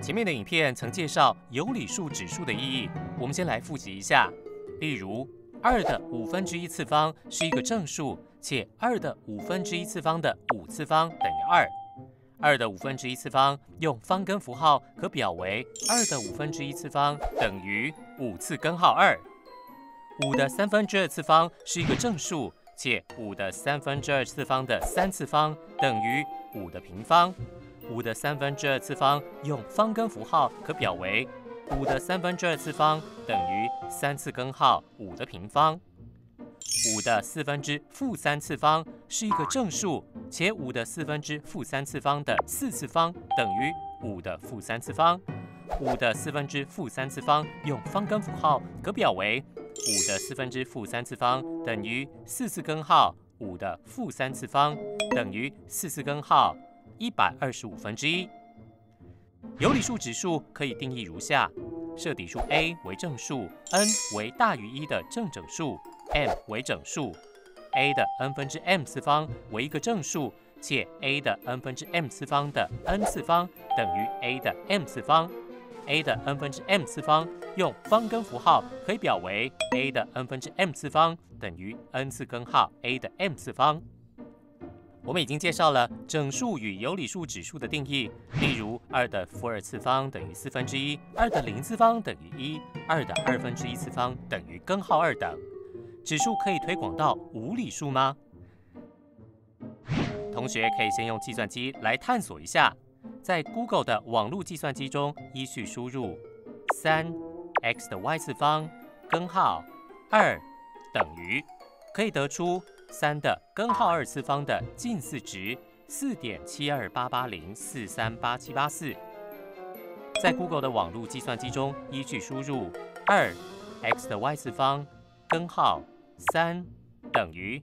前面的影片曾介绍有理数指数的意义，我们先来复习一下。例如，二的五分之一次方是一个正数，且二的五分之一次方的五次方等于二。二的五分之一次方用方根符号可表为二的五分之一次方等于五次根号二。五的三分之二次方是一个正数，且五的三分之二次方的三次方等于五的平方。五的三分之二次方用方根符号可表为五的三分之二次方等于三次根号五的平方。五的四分之负三次方是一个正数，且五的四分之负三次方的四次方等于五的负三次方。五的四分之负三次方用方根符号可表为五的四分之负三次方等于四次根号五的负三次方等于四次根号。一百二十五分之一。有理数指数可以定义如下：设底数 a 为正数，n 为大于一的正整数，m 为整数。a 的 n 分之 m 次方为一个正数，且 a 的 n 分之 m 次方的 n 次方等于 a 的 m 次方。A 的 n 分之 m 次方用方根符号可以表为 a 的 n 分之 m 次方等于 n 次根号 a 的 m 次方。我们已经介绍了整数与有理数指数的定义，例如二的负二次方等于四分之一，二的零次方等于一，二的二分之一次方等于根号二等。指数可以推广到无理数吗？同学可以先用计算机来探索一下，在 Google 的网络计算机中依序输入三 x 的 y 次方根号二等于，可以得出。三的根号二次方的近似值四点七二八八零四三八七八四，在 Google 的网络计算机中依据输入二 x 的 y 次方根号三等于，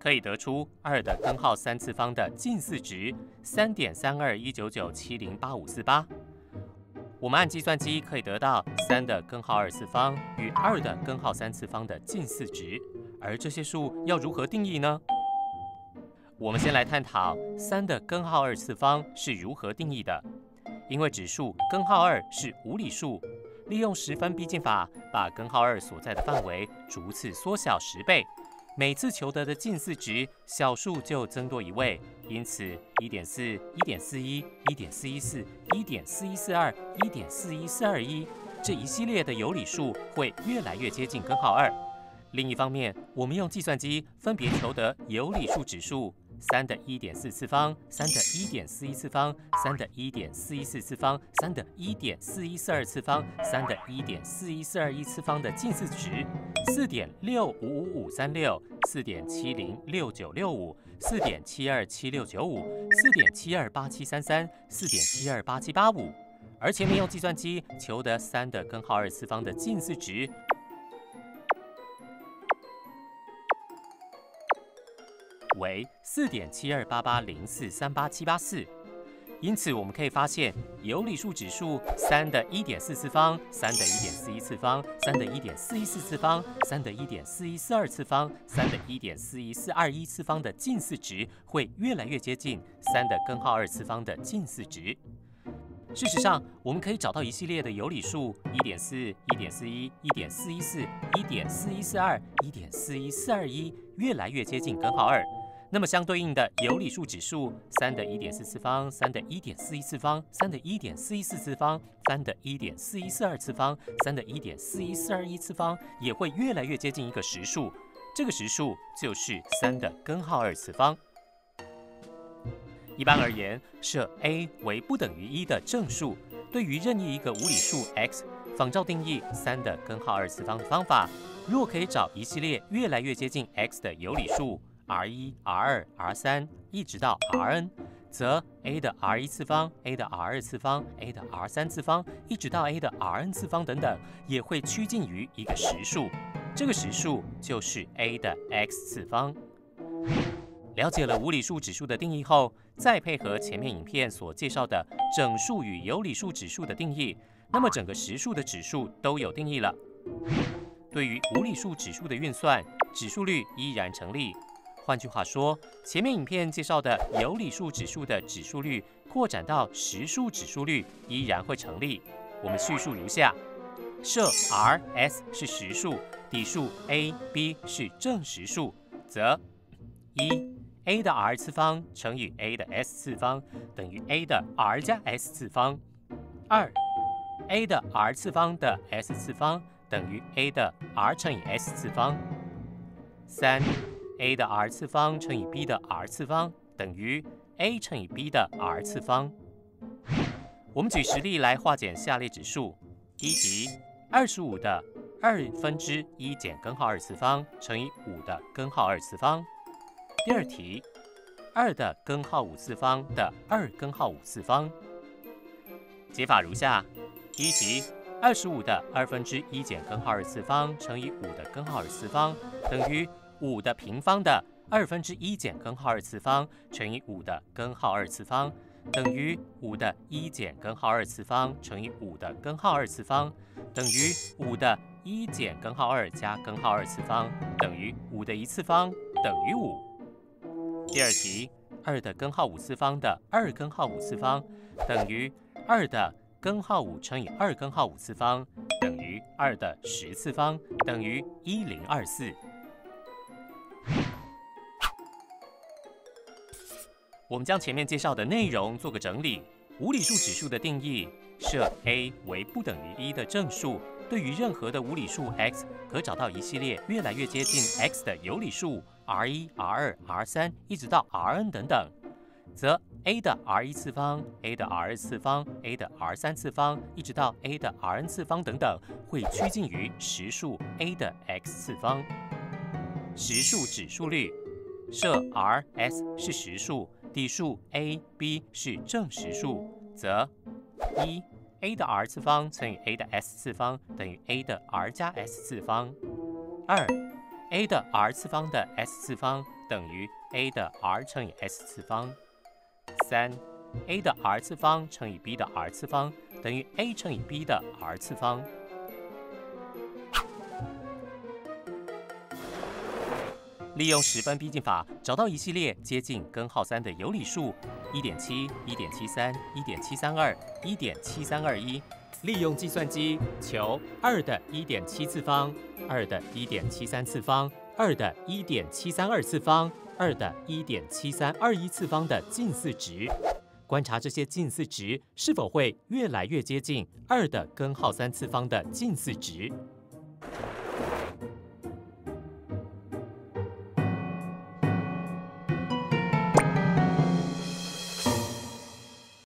可以得出二的根号三次方的近似值三点三二一九九七零八五四八。我们按计算机可以得到三的根号二次方与二的根号三次方的近似值。而这些数要如何定义呢？我们先来探讨三的根号二次方是如何定义的。因为指数根号二是无理数，利用十分逼近法，把根号二所在的范围逐次缩小十倍，每次求得的近似值小数就增多一位。因此，一点四、一点四一、一点四一四、一点四一四二、一点四一四二一这一系列的有理数会越来越接近根号二。另一方面，我们用计算机分别求得有理数指数三的一点四次方、三的一点四一次方、三的一点四一四次方、三的一点四一四二次方、三的一点四一四二一次方的近似值四点六五五五三六、四点七零六九六五、四点七二七六九五、四点七二八七三三、四点七二八七八五，而前面用计算机求得三的根号二次方的近似值。为四点七二八八零四三八七八四，因此我们可以发现有理数指数三的一点四次方、三的一点四一次方、三的一点四一四次方、三的一点四一四二次方、三的一点四一四二一次方的近似值会越来越接近三的根号二次方的近似值。事实上，我们可以找到一系列的有理数一点四、一点四一、一点四一四、一点四一四二、一点四一四二一，越来越接近根号二。那么相对应的有理数指数三的一点四次方、三的一点四一次方、三的一点四一四次方、三的一点四一四二次方、三的一点四一四二一次方，也会越来越接近一个实数，这个实数就是三的根号二次方。一般而言，设 a 为不等于一的正数，对于任意一个无理数 x，仿照定义三的根号二次方的方法，若可以找一系列越来越接近 x 的有理数。R 一、r 二、r 三，一直到 Rn，则 a 的 r 一次方、a 的 r 二次方、a 的 r 三次方，一直到 a 的 Rn 次方等等，也会趋近于一个实数。这个实数就是 a 的 x 次方。了解了无理数指数的定义后，再配合前面影片所介绍的整数与有理数指数的定义，那么整个实数的指数都有定义了。对于无理数指数的运算，指数律依然成立。换句话说，前面影片介绍的有理数指数的指数率扩展到实数指数率依然会成立。我们叙述如下：设 r、s 是实数，底数 a、b 是正实数，则一 a 的 r 次方乘以 a 的 s 次方等于 a 的 r 加 s 次方；二 a 的 r 次方的 s 次方等于 a 的 r 乘以 s 次方；三 a 的 r 次方乘以 b 的 r 次方等于 a 乘以 b 的 r 次方。我们举实例来化简下列指数：第一题，二十五的二分之一减根号二次方乘以五的根号二次方；第二题，二的根号五次方的二根号五次方。解法如下：第一题，二十五的二分之一减根号二次方乘以五的根号二次方等于。五的平方的二分之一减根号二次方乘以五的根号二次方等于五的一减根号二次方乘以五的根号二次方等于五的一减根号二加根号二次方等于五的一次方等于五。第二题，二的根号五次方的二根号五次方等于二的根号五乘以二根号五次方等于二的十次方等于一零二四。我们将前面介绍的内容做个整理。无理数指数的定义：设 a 为不等于一的正数，对于任何的无理数 x，可找到一系列越来越接近 x 的有理数 r 一、r 二、r 三，一直到 r n 等等，则 a 的 r 一次方、a 的 r 二次方、a 的 r 三次方，一直到 a 的 r n 次方等等，会趋近于实数 a 的 x 次方。实数指数率：设 r、s 是实数。底数 a、b 是正实数，则一 a 的 r 次方乘以 a 的 s 次方等于 a 的 r 加 s 次方；二 a 的 r 次方的 s 次方等于 a 的 r 乘以 s 次方；三 a 的 r 次方乘以 b 的 r 次方等于 a 乘以 b 的 r 次方。利用十分逼近法找到一系列接近根号三的有理数：一点七、一点七三、一点七三二、一点七三二一。利用计算机求二的一点七次方、二的一点七三次方、二的一点七三二次方、二的一点七三二一次方的近似值，观察这些近似值是否会越来越接近二的根号三次方的近似值。